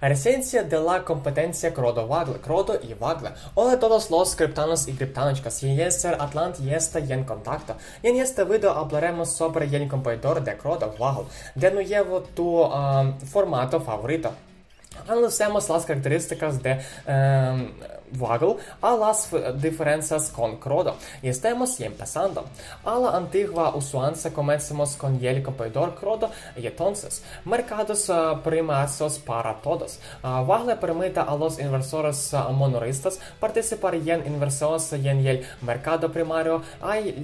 Esencia de la competencia Crodo Vagle, Crodo y Vagle. A todos los criptanos y criptanочkas. Y ser Atlant y está y en contacto. Y en este video hablaremos sobre el competidor de Crodo Vagle. De nuevo tu um, formato favorito. Analicemos las características de um, Waggle a las diferencias con Crodo. Y estamos empezando. A la antigua usanza comencemos con el competidor Crodo y entonces mercados primarios para todos. Waggle permite a los inversores monoristas participar en inversiones en el mercado primario al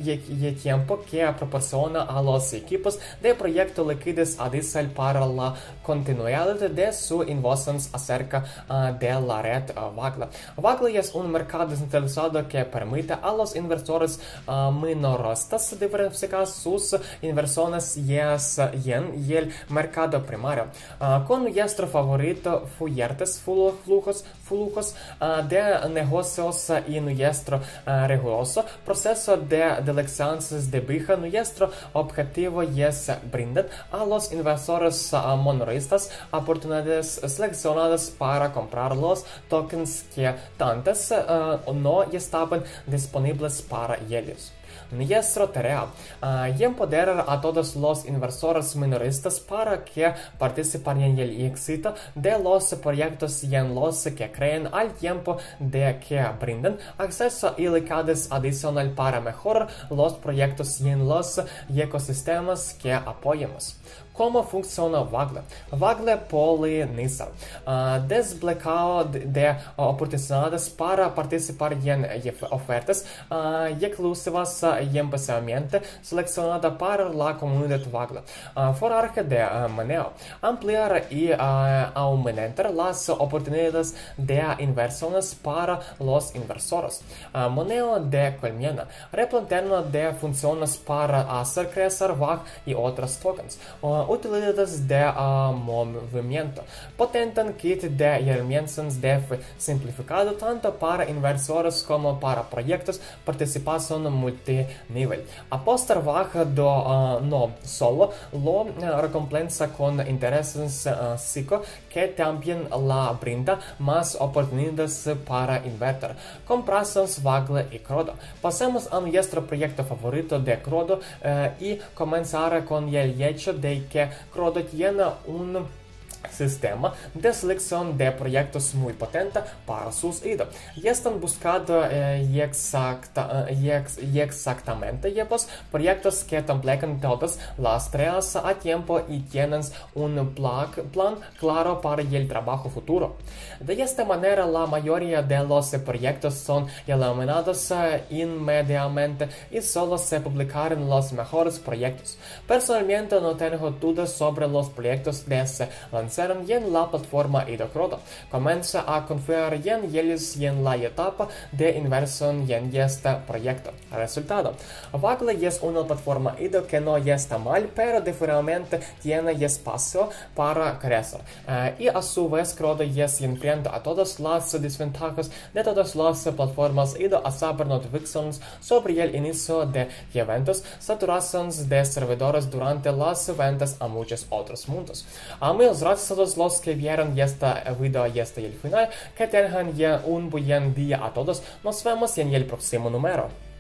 tiempo que proporciona a los equipos de proyecto liquidez adicional para la continuidad de su inversiones acerca de la red Waggle. Es un mercado descentralizado que permite a los inversores uh, minoristas diversificar sus inversiones yes, en el mercado primario. Uh, con nuestro favorito fuertes flujos, flujos uh, de negocios y nuestro riguroso proceso de delecciones de bija, nuestro objetivo es brindar a los inversores monoristas oportunidades seleccionadas para comprar los tokens que tantas uh, no estaban disponibles para ellos. Nuestro tarea uh, empoderar a todos los inversores minoristas para que participen en el éxito de los proyectos y en los que creen al tiempo de que brindan acceso y liquidez adicional para mejorar los proyectos y en los ecosistemas que apoyamos. ¿Cómo funciona Waggle? Waggle poliniza uh, desbloqueo de oportunidades para participar en ofertas uh, exclusivas să îi pe aminte selecționată la comunul de tuvagla. Fără de mâneu, ampliar i aumentar las oportunidades de inversiones para los inversores. Moneo de colmena, replantearna de funcționes para hacer crecer VAC y otros tokens. Utilidades de movimiento, potentan kit de herramientas de simplificado tanto para inversores como para proyectos participación multi следниите нивели. А постарваха до но соло, lo recomplensa con intereses sico que tambien la brinda mas oportunidades para inverter. Comprasas vagle e Crodo. Passemos a nuestro proyecto favorito de Crodo y comenzar con el hecho de que Crodo tiene un sistema de selección de proyectos muy potente para sus IDO. Y están buscando eh, exacta, eh, ex, exactamente pues, proyectos que templean todas las tareas a tiempo y tienen un plan, claro para el trabajo futuro. De esta manera, la mayoría de los proyectos son eliminados eh, inmediatamente y solo se publicarán los mejores proyectos. Personalmente no tengo dudas sobre los proyectos que se lanzaron en la plataforma IDOCRODO. Comienza a confiar en ellos y en la etapa de inversión en este proyecto. Resultado. Waggle es una plataforma IDO que no está mal, pero definitivamente tiene espacio para crecer. Uh, y a su vez, Crodo es enfrenta a todas las desventajas de todas las plataformas IDO a saber notificaciones sobre el inicio de eventos, saturaciones de servidores durante las ventas a muchos otros mundos. A todos los que vieron esta eh, video y hasta el final, que tengan ya un buen día a todos. Nos vemos en el próximo número.